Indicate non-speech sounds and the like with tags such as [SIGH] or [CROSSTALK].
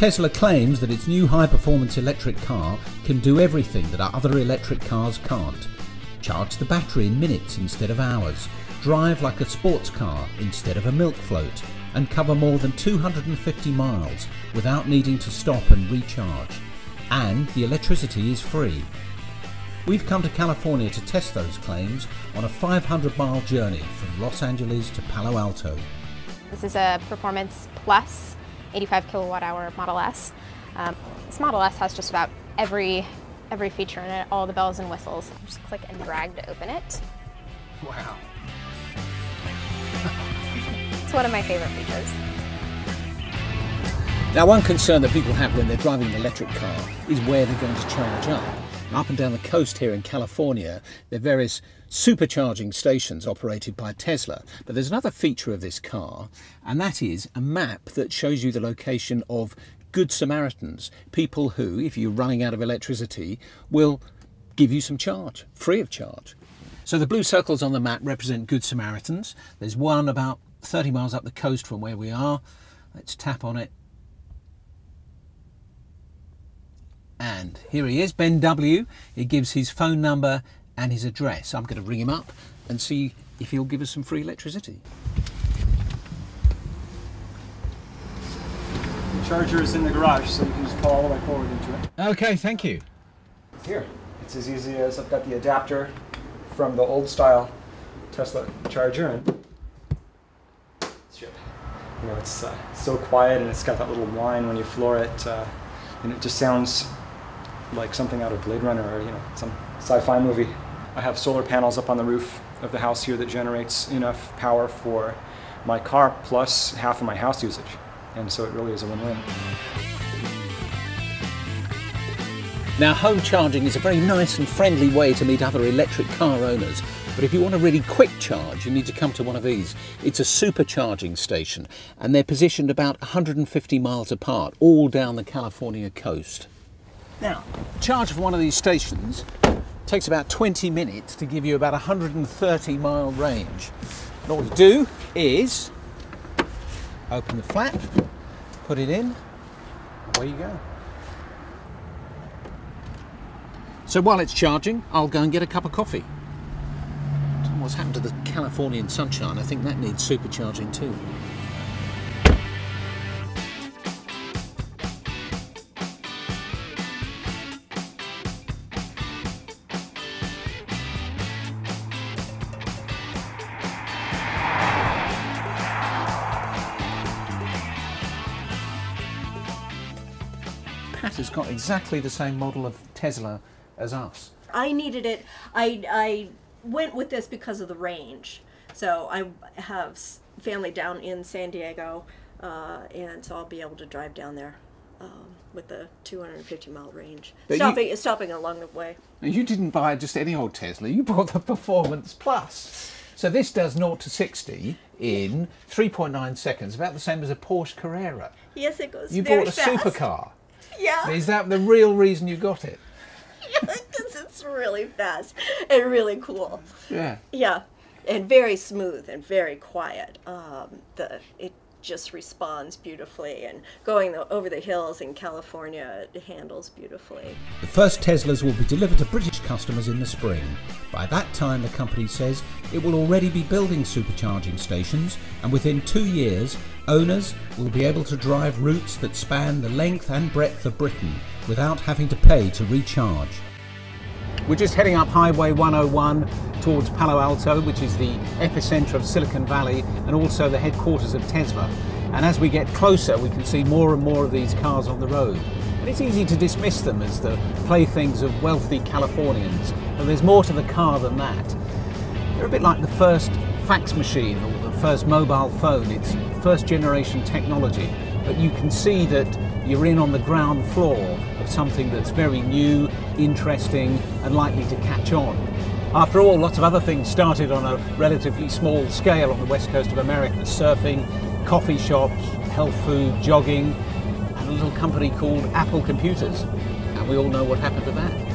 Tesla claims that its new high performance electric car can do everything that other electric cars can't. Charge the battery in minutes instead of hours, drive like a sports car instead of a milk float, and cover more than 250 miles without needing to stop and recharge. And the electricity is free. We've come to California to test those claims on a 500 mile journey from Los Angeles to Palo Alto. This is a Performance Plus 85 kilowatt hour Model S. Um, this Model S has just about every every feature in it, all the bells and whistles. Just click and drag to open it. Wow. It's one of my favorite features. Now one concern that people have when they're driving an electric car is where they're going to charge up. Up and down the coast here in California, there are various supercharging stations operated by Tesla. But there's another feature of this car, and that is a map that shows you the location of Good Samaritans, people who, if you're running out of electricity, will give you some charge, free of charge. So the blue circles on the map represent Good Samaritans. There's one about 30 miles up the coast from where we are. Let's tap on it. And here he is, Ben W. He gives his phone number and his address. I'm going to ring him up and see if he'll give us some free electricity. The charger is in the garage, so you can just pull all the way forward into it. Okay, thank you. Here, it's as easy as I've got the adapter from the old style Tesla charger and you know, it's uh, so quiet and it's got that little whine when you floor it, uh, and it just sounds like something out of Blade Runner or you know some sci-fi movie. I have solar panels up on the roof of the house here that generates enough power for my car plus half of my house usage, and so it really is a win-win. Now, home charging is a very nice and friendly way to meet other electric car owners. But if you want a really quick charge, you need to come to one of these. It's a supercharging station, and they're positioned about 150 miles apart, all down the California coast. Now, charge for one of these stations takes about 20 minutes to give you about 130 mile range. And all you do is open the flap, put it in, away you go. So while it's charging, I'll go and get a cup of coffee. What's happened to the Californian sunshine? I think that needs supercharging too. Has got exactly the same model of Tesla as us. I needed it. I, I went with this because of the range. So I have family down in San Diego, uh, and so I'll be able to drive down there um, with the 250 mile range. But you- stopping, stopping along the way. You didn't buy just any old Tesla, you bought the Performance Plus. So this does 0 to 60 in 3.9 seconds, about the same as a Porsche Carrera. Yes, it goes You bought a fast. supercar. Yeah, Is that the real reason you got it? [LAUGHS] because it's really fast and really cool. Yeah. Yeah, and very smooth and very quiet. Um, the it just responds beautifully, and going the, over the hills in California, it handles beautifully. The first Teslas will be delivered to British customers in the spring. By that time, the company says it will already be building supercharging stations, and within two years, owners will be able to drive routes that span the length and breadth of Britain without having to pay to recharge. We're just heading up Highway 101 towards Palo Alto, which is the epicenter of Silicon Valley and also the headquarters of Tesla. And as we get closer, we can see more and more of these cars on the road. And it's easy to dismiss them as the playthings of wealthy Californians, but there's more to the car than that. They're a bit like the first fax machine or the first mobile phone. It's first generation technology, but you can see that you're in on the ground floor of something that's very new, interesting, and likely to catch on. After all, lots of other things started on a relatively small scale on the west coast of America surfing, coffee shops, health food, jogging, and a little company called Apple Computers. And we all know what happened to that.